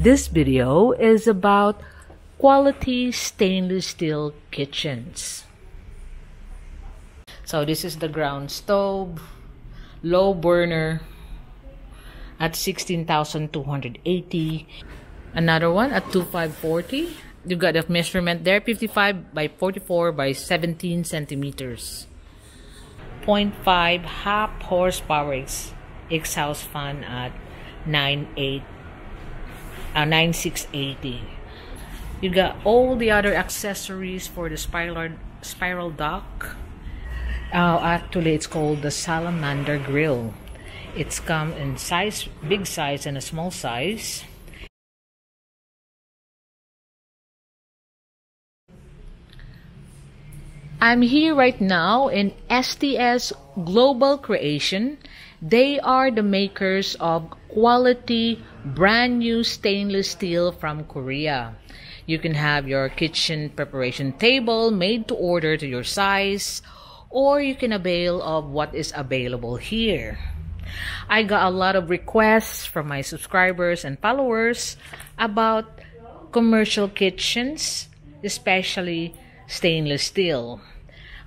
This video is about quality stainless steel kitchens. So this is the ground stove, low burner at 16,280. Another one at 2540. You've got the measurement there, 55 by 44 by 17 centimeters. 0.5 half horsepower exhaust fan at 98 uh, 9680 you got all the other accessories for the spiral spiral duct. Uh, actually it's called the salamander grill. It's come in size big size and a small size I'm here right now in STS Global Creation. They are the makers of quality brand new stainless steel from Korea. You can have your kitchen preparation table made to order to your size or you can avail of what is available here. I got a lot of requests from my subscribers and followers about commercial kitchens, especially stainless steel.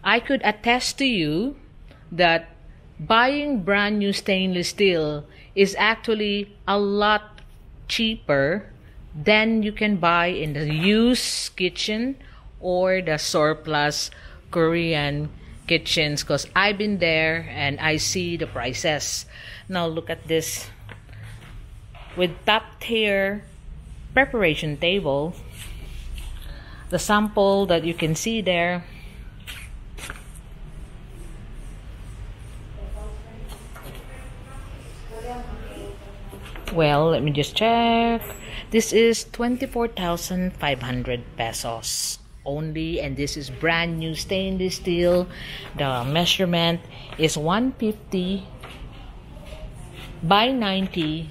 I could attest to you that buying brand new stainless steel is actually a lot cheaper than you can buy in the used kitchen or the surplus Korean kitchens because I've been there and I see the prices. Now look at this with top tier preparation table the sample that you can see there well let me just check. This is 24,500 pesos only and this is brand new stainless steel. The measurement is 150 by 90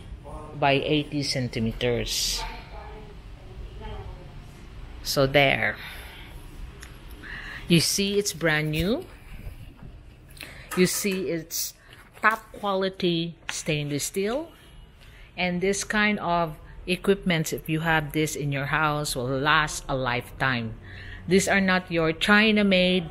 by 80 centimeters. So there. You see it's brand new. You see it's top quality stainless steel and this kind of equipment if you have this in your house will last a lifetime these are not your china made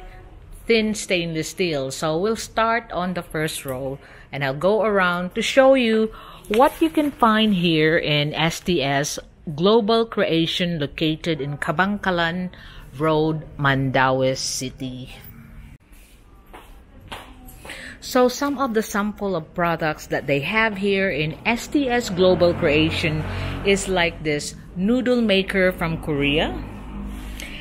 thin stainless steel so we'll start on the first row and i'll go around to show you what you can find here in sts global creation located in Kabangkalan Road, Mandaue City. So some of the sample of products that they have here in STS Global Creation is like this noodle maker from Korea.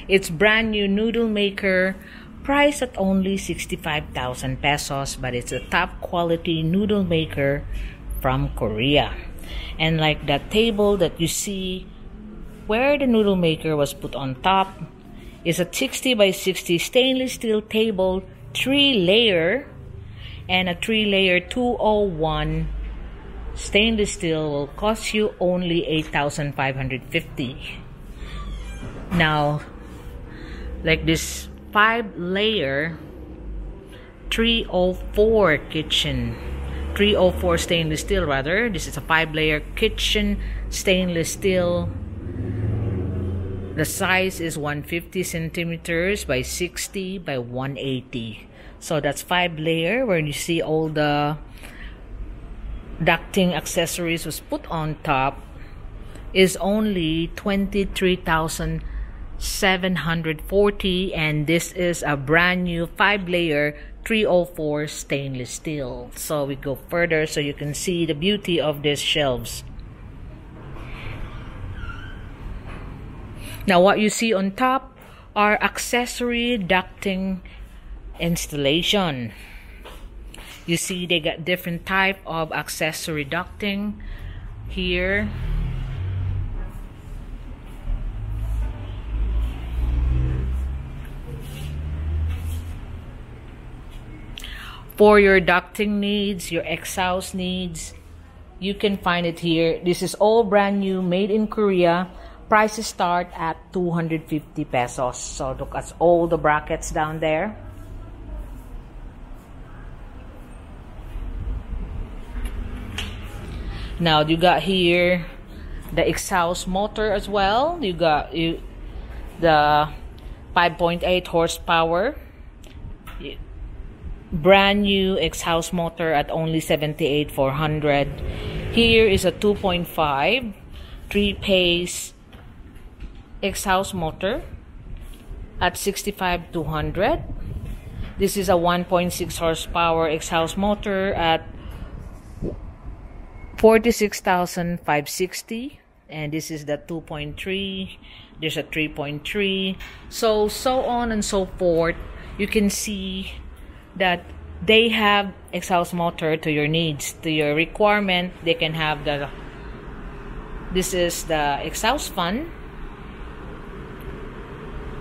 It's brand new noodle maker priced at only 65,000 pesos but it's a top quality noodle maker from Korea and like that table that you see where the noodle maker was put on top is a 60 by 60 stainless steel table three layer and a three layer 201 stainless steel will cost you only 8550 now like this five layer 304 kitchen 304 stainless steel rather this is a five layer kitchen stainless steel. The size is 150 centimeters by 60 by 180 so that's five layer where you see all the ducting accessories was put on top is only 23,740 and this is a brand new five layer 304 stainless steel. So we go further so you can see the beauty of these shelves. Now what you see on top are accessory ducting installation. You see they got different type of accessory ducting here for your ducting needs, your exhaust needs. You can find it here. This is all brand new, made in Korea. Prices start at 250 pesos. So look at all the brackets down there. Now you got here the exhaust motor as well. You got you the 5.8 horsepower. Brand new exhaust motor at only 78 400 here is a 2.5 three phase exhaust motor at 65 200 this is a 1.6 horsepower exhaust motor at 46,560 and this is the 2.3 there's a 3.3 so so on and so forth you can see that they have exhaust motor to your needs to your requirement. They can have the this is the exhaust fan.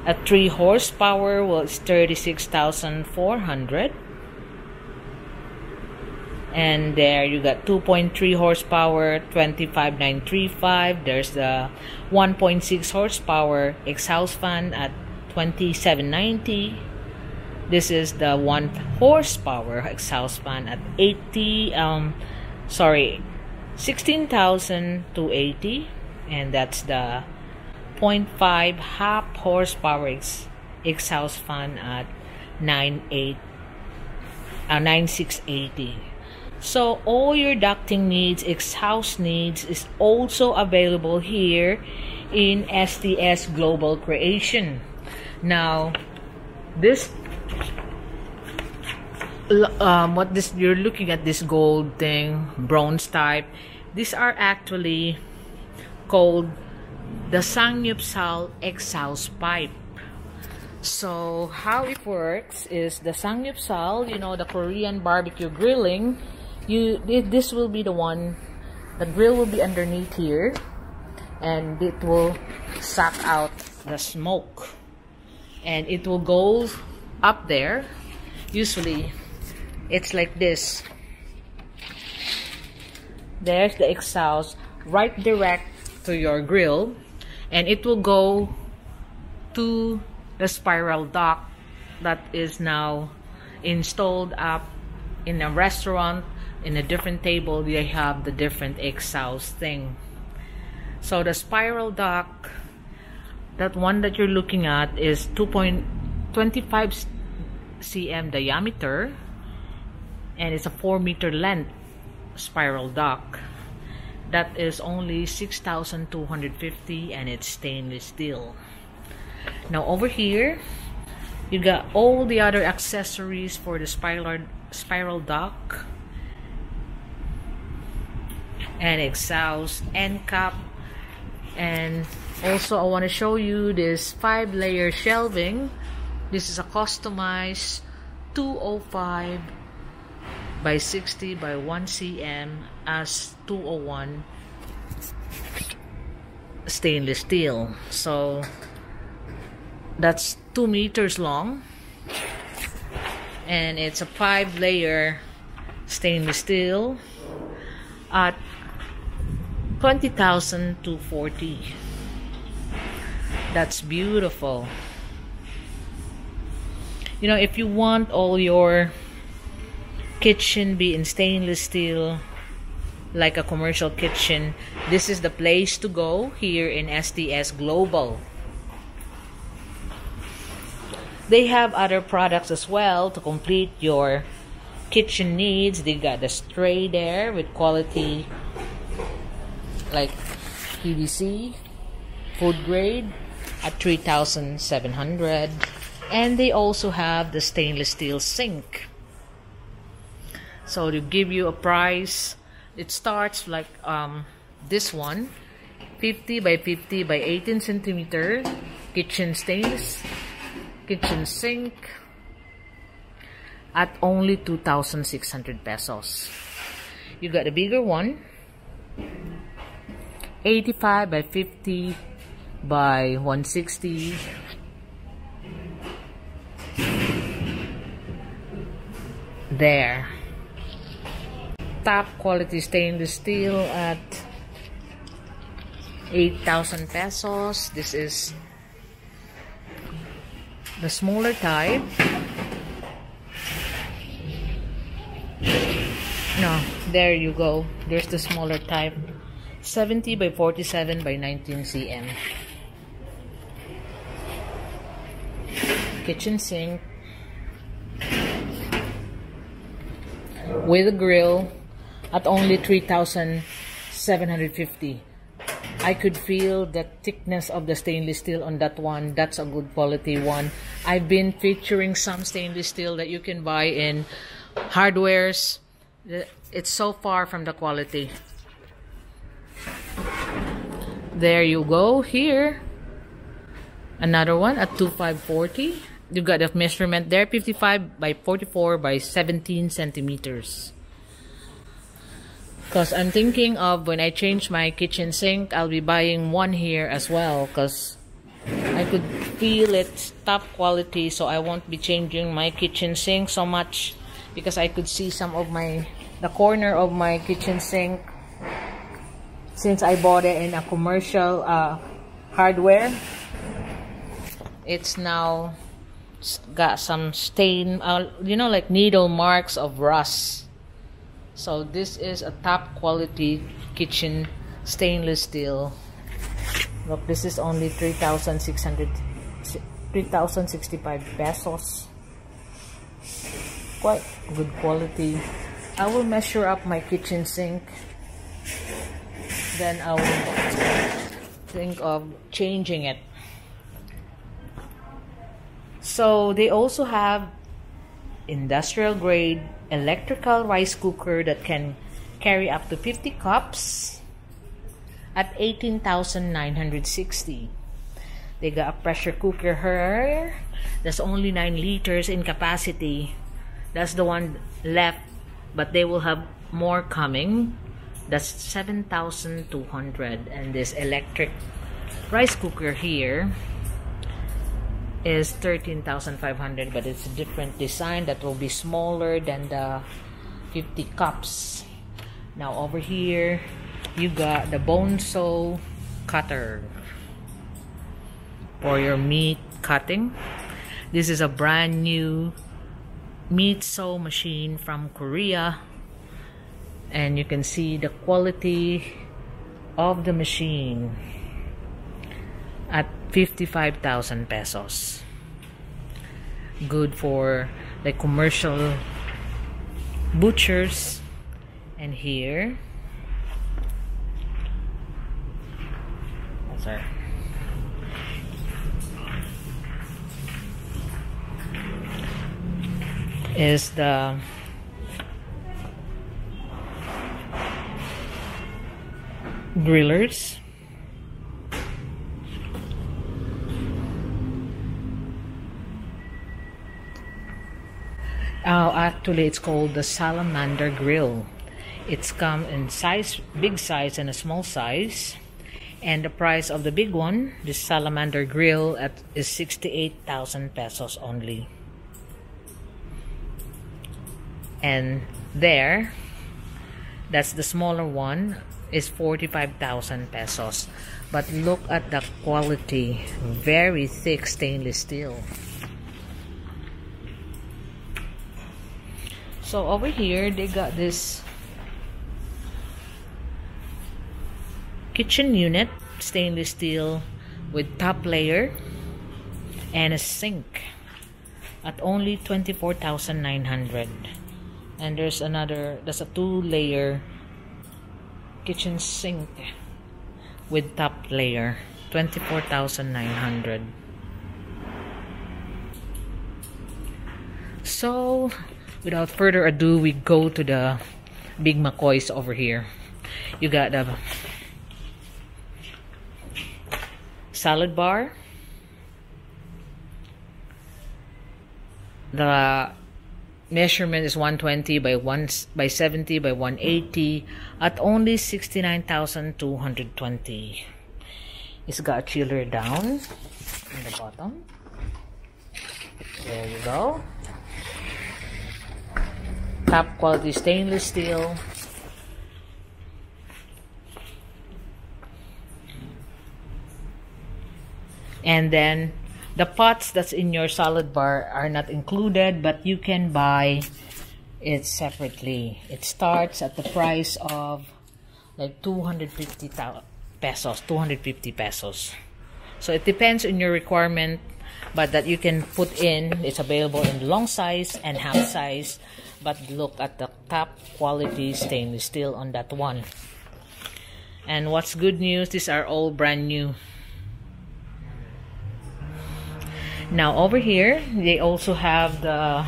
At 3 horsepower was 36,400 and there you got 2.3 horsepower 25935 there's the 1.6 horsepower exhaust fan at 2790 this is the 1 horsepower exhaust fan at 80 um sorry 16280 and that's the 0.5 half horsepower ex exhaust fan at 98 uh, 9680 so all your ducting needs, exhaust needs is also available here in STS Global Creation. Now, this um, what this you're looking at this gold thing, bronze type. These are actually called the Samgyeopsal exhaust pipe. So how it works is the Samgyeopsal, you know, the Korean barbecue grilling you this will be the one the grill will be underneath here and it will suck out the smoke. And it will go up there. Usually it's like this. There's the exhaust right direct to your grill and it will go to the spiral duct that is now installed up in a restaurant in a different table they have the different exhaust thing. So the spiral duct that one that you're looking at is 2.25 cm diameter and it's a 4 meter length spiral duct that is only 6250 and it's stainless steel. Now over here you got all the other accessories for the spiral spiral duct and exhaust end cap and also I want to show you this five layer shelving. This is a customized 205 by 60 by 1 cm as 201 stainless steel. So that's two meters long. And it's a five layer stainless steel at 20,240. That's beautiful. You know, if you want all your kitchen be in stainless steel like a commercial kitchen, this is the place to go here in STS Global. They have other products as well to complete your kitchen needs. They got the tray there with quality like PVC, food grade at 3,700 and they also have the stainless steel sink. So to give you a price, it starts like um, this one 50 by 50 by 18 centimeter kitchen stainless kitchen sink at only 2,600 pesos. You got a bigger one 85 by 50 by 160 there. Top quality stainless steel at 8,000 pesos. This is the smaller type. No there you go. There's the smaller type 70 by 47 by 19 cm. Kitchen sink with a grill at only 3,750. I could feel the thickness of the stainless steel on that one. That's a good quality one. I've been featuring some stainless steel that you can buy in hardwares. It's so far from the quality. There you go. Here. Another one at 2540. You got the measurement there. 55 by 44 by 17 centimeters. Because I'm thinking of when I change my kitchen sink, I'll be buying one here as well. Because I could feel it's top quality. So I won't be changing my kitchen sink so much. Because I could see some of my, the corner of my kitchen sink. Since I bought it in a commercial uh, hardware. It's now got some stain, uh, you know, like needle marks of rust. So this is a top quality kitchen stainless steel. Look this is only 3600 3065 pesos. Quite good quality. I will measure up my kitchen sink then I will think of changing it so they also have industrial grade electrical rice cooker that can carry up to 50 cups at 18,960. They got a pressure cooker here that's only 9 liters in capacity. That's the one left, but they will have more coming. That's 7,200 and this electric rice cooker here is 13,500 but it's a different design that will be smaller than the 50 cups. Now over here you got the bone saw cutter for your meat cutting. This is a brand new meat saw machine from Korea and you can see the quality of the machine at 55,000 pesos. Good for the commercial butchers. And here, oh, sorry. Is the grillers Uh, actually, it's called the Salamander Grill. It's come in size, big size and a small size. And the price of the big one, this Salamander Grill, at, is 68,000 pesos only. And there, that's the smaller one, is 45,000 pesos. But look at the quality. Very thick stainless steel. So over here, they got this kitchen unit, stainless steel with top layer and a sink at only 24,900 and there's another that's a two layer kitchen sink with top layer 24,900 so without further ado, we go to the big McCoys over here. You got the salad bar. The measurement is 120 by 1 by 70 by 180 at only 69,220. It's got a chiller down in the bottom. There you go top quality stainless steel and then the pots that's in your salad bar are not included but you can buy it separately. It starts at the price of like 250 pesos 250 pesos. So it depends on your requirement but that you can put in it's available in long size and half size but look at the top quality stainless steel on that one. And what's good news these are all brand new now over here they also have the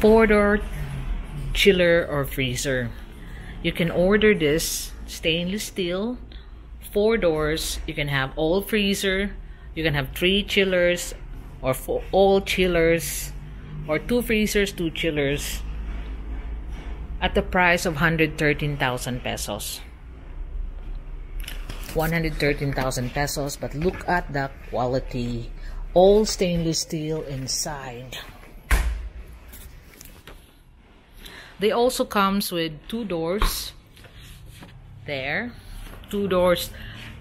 four door chiller or freezer. You can order this stainless steel four doors. You can have all freezer. You can have three chillers or four, all chillers or two freezers two chillers at the price of 113,000 pesos 113,000 pesos but look at the quality. All stainless steel inside. They also comes with two doors there. Two doors.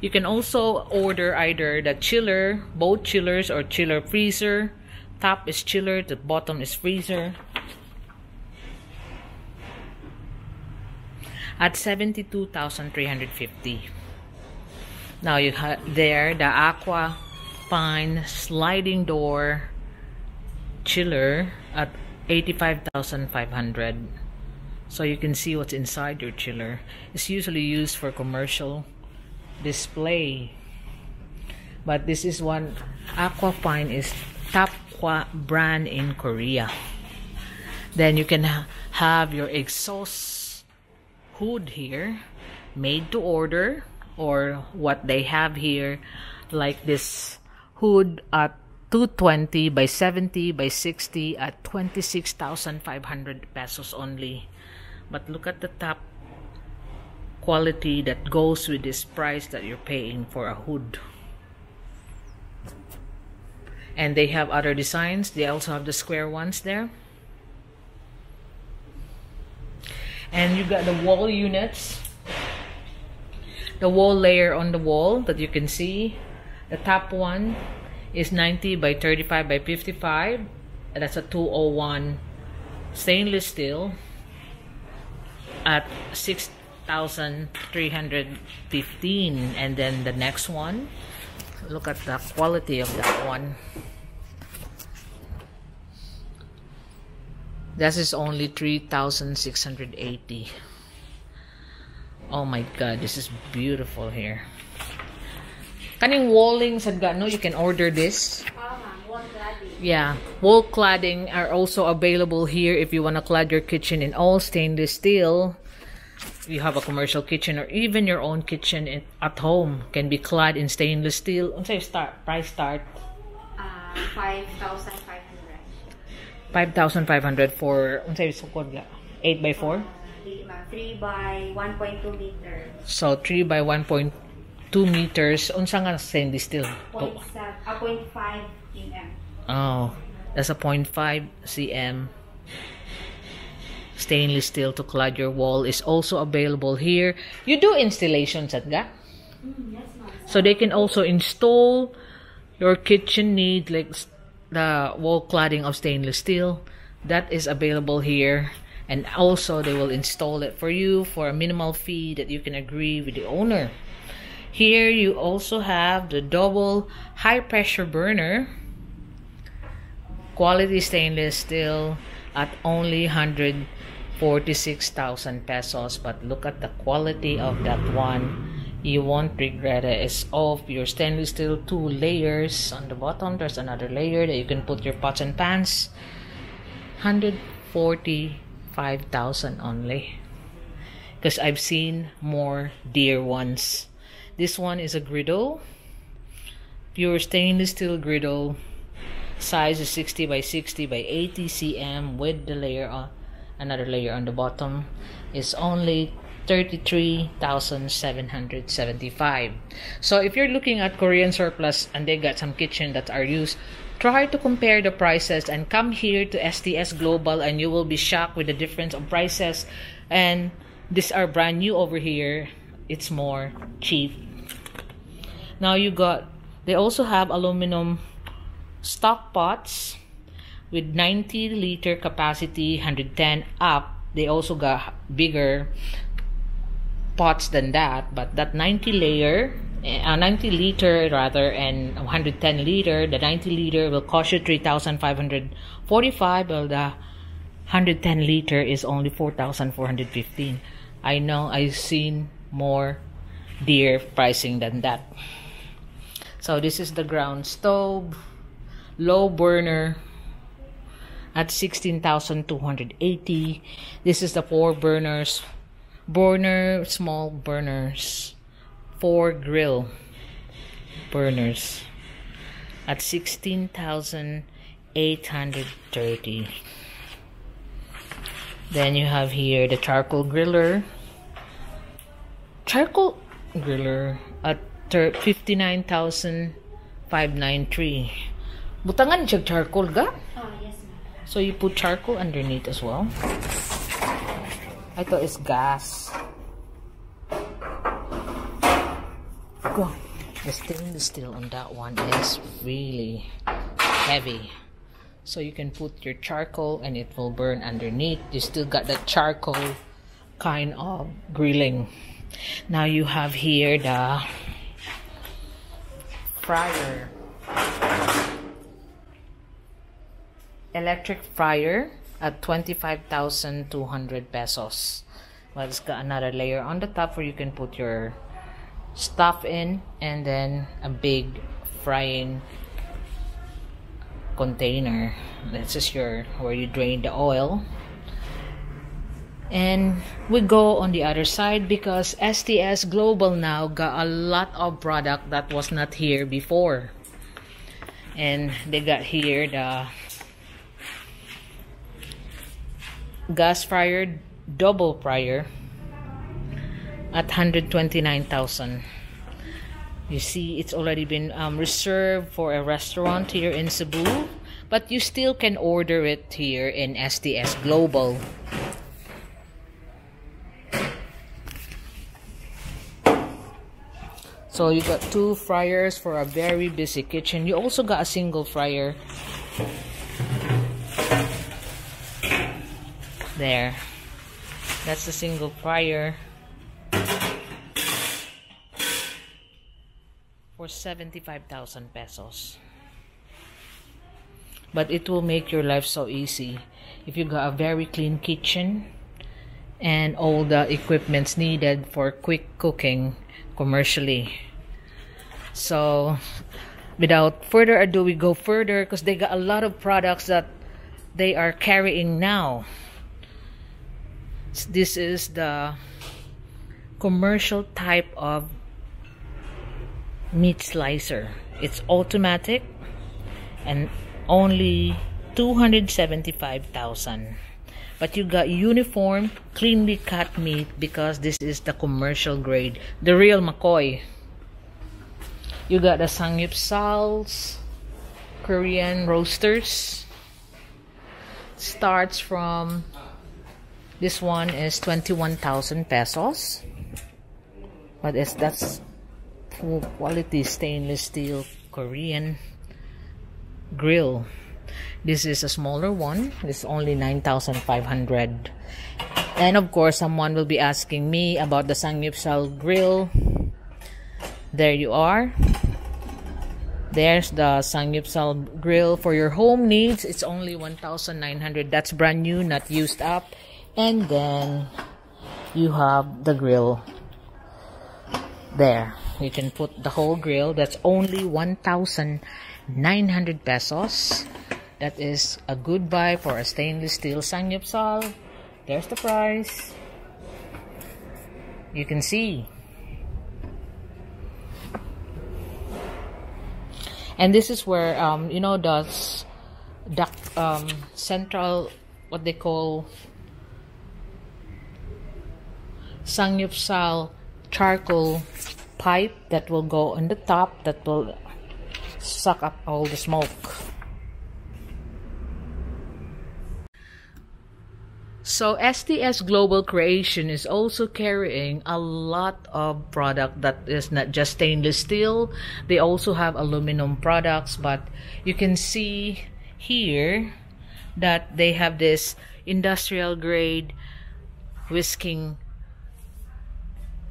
You can also order either the chiller both chillers or chiller freezer. Top is chiller the bottom is freezer. At 72,350 now you have there the aqua fine sliding door chiller at 85,500 so you can see what's inside your chiller. It's usually used for commercial display. But this is one aquafine is top brand in korea. Then you can ha have your exhaust hood here made to order or what they have here like this hood at 220 by 70 by 60 at 26,500 pesos only. But look at the top quality that goes with this price that you're paying for a hood. And they have other designs. They also have the square ones there. And you got the wall units the wall layer on the wall that you can see the top one is 90 by 35 by 55 and that's a 201 stainless steel at 6,315 and then the next one look at the quality of that one. This is only 3,680 oh my god this is beautiful here kaning walling sad no you can order this yeah, wall cladding are also available here if you want to clad your kitchen in all stainless steel. You have a commercial kitchen or even your own kitchen in, at home can be clad in stainless steel. Unsa start price start? Uh, 5,500. 5,500 for unsa sukod ga? 8 by 4? Uh, 3 by 1.2 meters. So 3 by 1.2 meters unsa nga stainless steel? 0.5 mm. Oh, that's a 0.5 cm stainless steel to clad your wall is also available here. You do installations at GA? Mm, yes, so they can also install your kitchen need like the wall cladding of stainless steel. That is available here. And also they will install it for you for a minimal fee that you can agree with the owner. Here you also have the double high pressure burner. Quality stainless steel at only 146,000 pesos. But look at the quality of that one. You won't regret it. It's of your stainless steel two layers. On the bottom there's another layer that you can put your pots and pans 145,000 only. Because I've seen more dear ones. This one is a griddle. Pure stainless steel griddle. Size is 60 by 60 by 80 cm with the layer on another layer on the bottom. Is only 33,775 so if you're looking at Korean surplus and they got some kitchen that are used try to compare the prices and come here to STS Global and you will be shocked with the difference of prices. And these are brand new over here. It's more cheap. Now you got they also have aluminum stock pots with 90 liter capacity, 110 up. They also got bigger pots than that, but that 90 layer, uh, 90 liter rather, and 110 liter, the 90 liter will cost you 3,545, while the 110 liter is only 4,415. I know I've seen more dear pricing than that. So this is the ground stove, low burner at 16,280. This is the four burners, burner, small burners, four grill burners at 16,830. Then you have here the charcoal griller. Charcoal griller at 59,593. Butangan siya charcoal ga? Oh, yes. So you put charcoal underneath as well. I thought it's gas. The stainless steel on that one is really heavy. So you can put your charcoal and it will burn underneath. You still got that charcoal kind of grilling. Now you have here the fryer. Electric fryer at 25,200 pesos. Well, it's got another layer on the top where you can put your stuff in and then a big frying container. This is your where you drain the oil. And we go on the other side because STS Global now got a lot of product that was not here before. And they got here the gas fryer double fryer at 129,000. You see, it's already been um, reserved for a restaurant here in Cebu, but you still can order it here in STS Global. So you got two fryers for a very busy kitchen. You also got a single fryer. There. That's the single fryer. For 75,000 pesos. But it will make your life so easy. If you got a very clean kitchen and all the equipments needed for quick cooking commercially. So, without further ado, we go further because they got a lot of products that they are carrying now. This is the commercial type of meat slicer. It's automatic and only 275,000. But you got uniform, cleanly cut meat because this is the commercial grade, the real McCoy. You got the Samgyeopsals, Korean roasters. Starts from this one is 21,000 pesos. But it's that's full quality stainless steel Korean grill. This is a smaller one. It's only 9,500. And of course, someone will be asking me about the Samgyeopsal grill. There you are. There's the Samgyeopsal grill for your home needs. It's only 1,900. That's brand new, not used up. And then you have the grill there. You can put the whole grill. That's only 1,900 pesos. That is a good buy for a stainless steel Samgyeopsal. There's the price. You can see. And this is where, um, you know, duck, um, central, what they call Samgyeopsal charcoal pipe that will go on the top that will suck up all the smoke. So STS Global Creation is also carrying a lot of product that is not just stainless steel. They also have aluminum products, but you can see here that they have this industrial grade whisking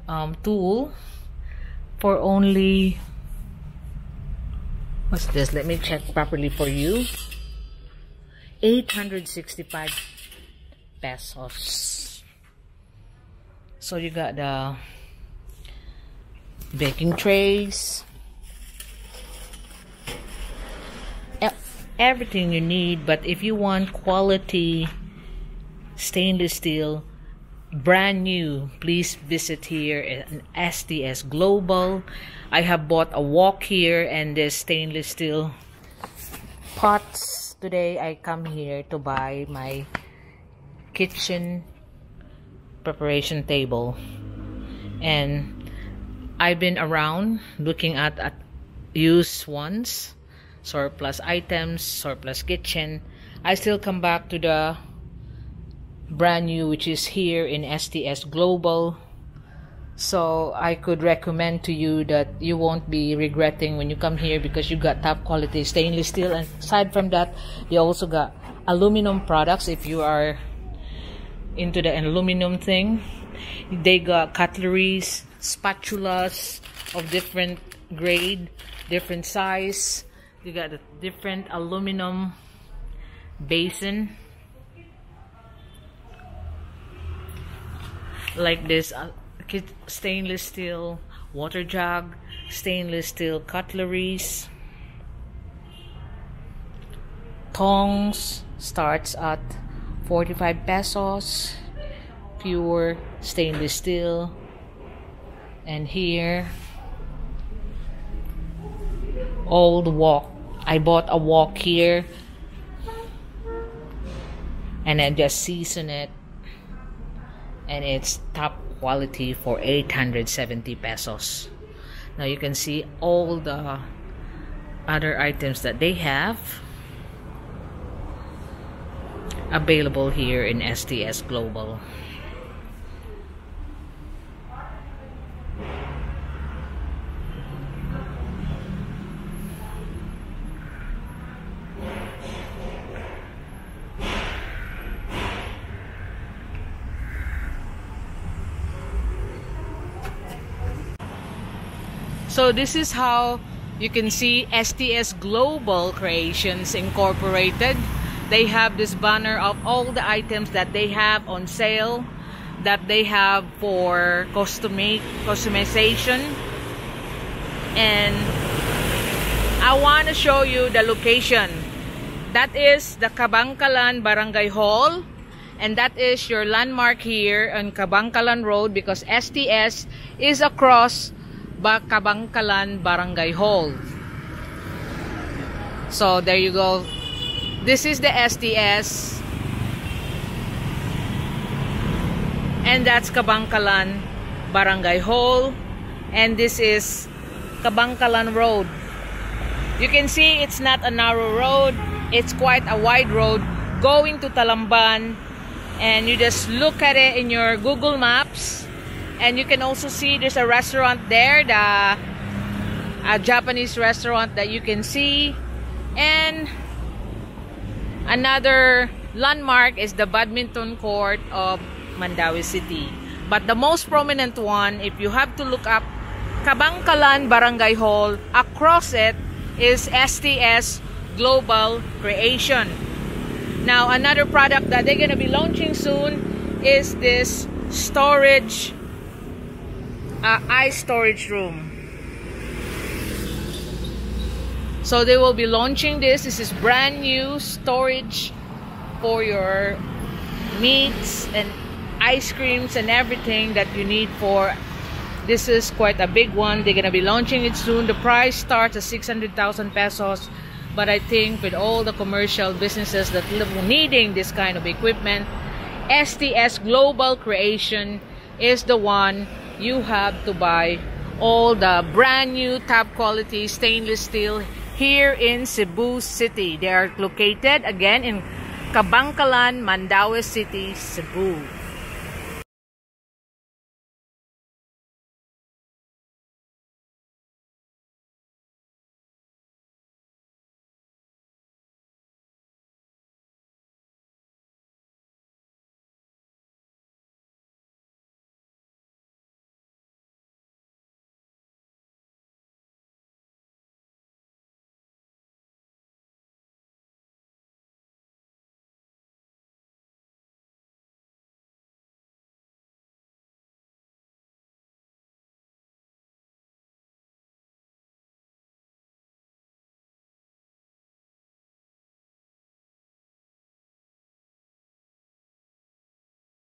um, tool for only what's this? Let me check properly for you. 865 pesos. So you got the baking trays. Everything you need but if you want quality stainless steel brand new please visit here at STS Global. I have bought a wok here and this stainless steel pots. Today I come here to buy my kitchen preparation table. And I've been around looking at, at used ones surplus items surplus kitchen. I still come back to the brand new which is here in STS Global. So I could recommend to you that you won't be regretting when you come here because you got top quality stainless steel. And aside from that you also got aluminum products. If you are into the aluminum thing they got cutleries spatulas of different grade different size. You got a different aluminum basin like this uh, stainless steel water jug stainless steel cutleries. Tongs starts at 45 pesos. Pure stainless steel. And here old wok. I bought a wok here. And I just season it and it's top quality for 870 pesos. Now you can see all the other items that they have available here in STS Global So this is how you can see STS Global Creations Incorporated. They have this banner of all the items that they have on sale that they have for customization and I want to show you the location that is the Kabangkalan Barangay Hall and that is your landmark here on Kabangkalan Road because STS is across Kabangkalan Barangay Hall. So there you go. This is the STS. And that's Kabangkalan Barangay Hall. And this is Kabangkalan Road. You can see it's not a narrow road. It's quite a wide road going to Talamban. And you just look at it in your Google Maps and you can also see there's a restaurant there the a Japanese restaurant that you can see. And another landmark is the badminton court of Mandaue City. But the most prominent one if you have to look up Kabangkalan Barangay Hall across it is STS Global Creation. Now another product that they're gonna be launching soon is this storage ice storage room. So they will be launching this. This is brand new storage for your meats and ice creams and everything that you need for this is quite a big one they're gonna be launching it soon the price starts at 600,000 pesos but I think with all the commercial businesses that needing this kind of equipment STS Global Creation is the one you have to buy all the brand new top quality stainless steel here in Cebu City. They are located again in Kabangkalan, Mandaue City, Cebu.